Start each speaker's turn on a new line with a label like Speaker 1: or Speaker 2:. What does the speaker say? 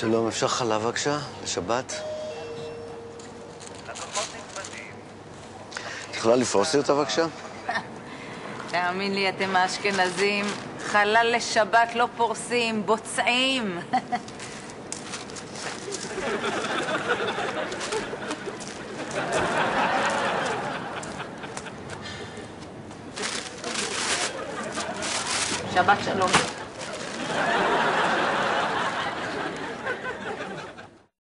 Speaker 1: שלום, אפשר חלב בבקשה? לשבת? את יכולה לפרוס לי אותה בבקשה?
Speaker 2: תאמין לי, אתם האשכנזים, חלל לשבת לא פורסים, בוצעים. שבת שלום.